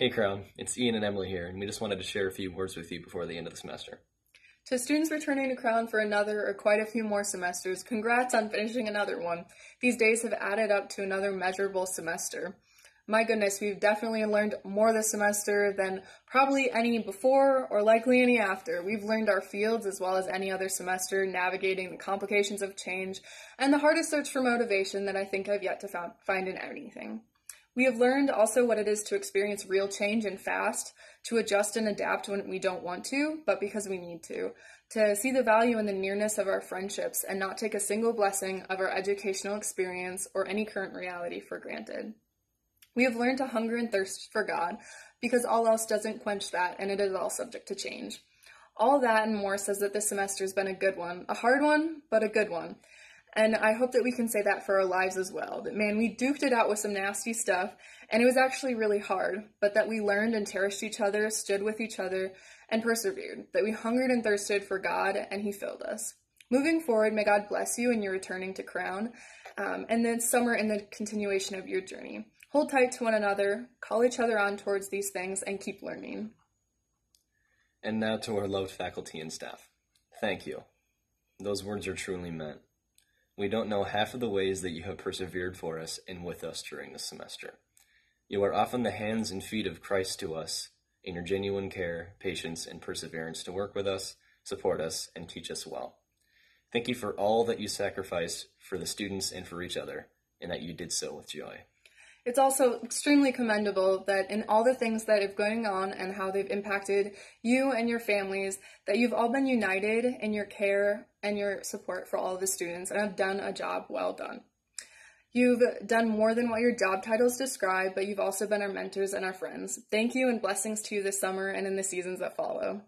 Hey Crown, it's Ian and Emily here, and we just wanted to share a few words with you before the end of the semester. To students returning to Crown for another or quite a few more semesters, congrats on finishing another one. These days have added up to another measurable semester. My goodness, we've definitely learned more this semester than probably any before or likely any after. We've learned our fields as well as any other semester, navigating the complications of change and the hardest search for motivation that I think I've yet to find in anything. We have learned also what it is to experience real change and fast, to adjust and adapt when we don't want to, but because we need to, to see the value in the nearness of our friendships and not take a single blessing of our educational experience or any current reality for granted. We have learned to hunger and thirst for God because all else doesn't quench that and it is all subject to change. All that and more says that this semester has been a good one, a hard one, but a good one. And I hope that we can say that for our lives as well. That man, we duked it out with some nasty stuff, and it was actually really hard, but that we learned and cherished each other, stood with each other, and persevered. That we hungered and thirsted for God, and He filled us. Moving forward, may God bless you in your returning to Crown, um, and then summer in the continuation of your journey. Hold tight to one another, call each other on towards these things, and keep learning. And now to our loved faculty and staff. Thank you. Those words are truly meant. We don't know half of the ways that you have persevered for us and with us during this semester. You are often the hands and feet of Christ to us in your genuine care, patience, and perseverance to work with us, support us, and teach us well. Thank you for all that you sacrificed for the students and for each other, and that you did so with joy. It's also extremely commendable that in all the things that have going on and how they've impacted you and your families, that you've all been united in your care and your support for all of the students and have done a job well done. You've done more than what your job titles describe, but you've also been our mentors and our friends. Thank you and blessings to you this summer and in the seasons that follow.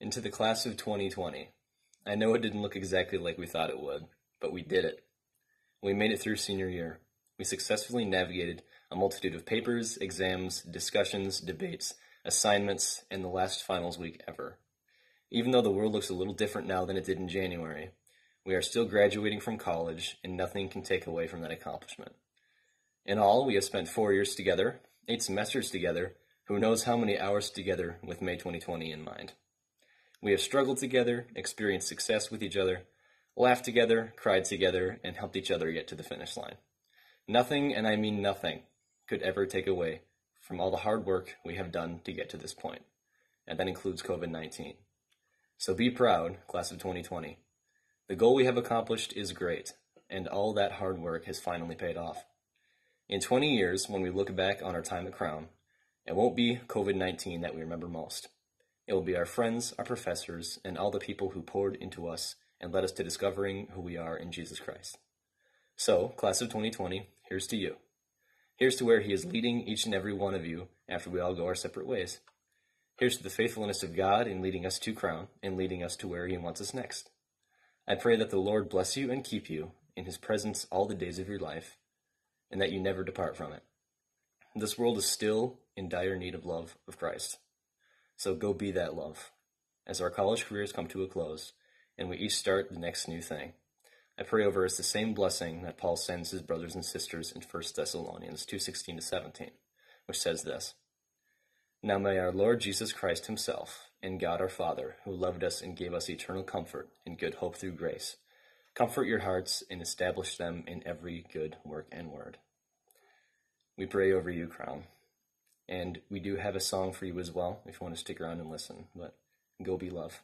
Into the class of 2020. I know it didn't look exactly like we thought it would, but we did it. We made it through senior year. We successfully navigated a multitude of papers, exams, discussions, debates, assignments, and the last finals week ever. Even though the world looks a little different now than it did in January, we are still graduating from college, and nothing can take away from that accomplishment. In all, we have spent four years together, eight semesters together, who knows how many hours together with May 2020 in mind. We have struggled together, experienced success with each other, laughed together, cried together, and helped each other get to the finish line. Nothing, and I mean nothing, could ever take away from all the hard work we have done to get to this point, and that includes COVID 19. So be proud, class of 2020. The goal we have accomplished is great, and all that hard work has finally paid off. In 20 years, when we look back on our time at Crown, it won't be COVID 19 that we remember most. It will be our friends, our professors, and all the people who poured into us and led us to discovering who we are in Jesus Christ. So, class of 2020, here's to you. Here's to where He is leading each and every one of you after we all go our separate ways. Here's to the faithfulness of God in leading us to Crown and leading us to where He wants us next. I pray that the Lord bless you and keep you in His presence all the days of your life, and that you never depart from it. This world is still in dire need of love of Christ. So go be that love. As our college careers come to a close, and we each start the next new thing. I pray over us the same blessing that Paul sends his brothers and sisters in 1 Thessalonians 2:16 to 17, which says this: Now may our Lord Jesus Christ himself and God our Father, who loved us and gave us eternal comfort and good hope through grace, comfort your hearts and establish them in every good work and word. We pray over you, Crown. And we do have a song for you as well, if you want to stick around and listen. But go be love.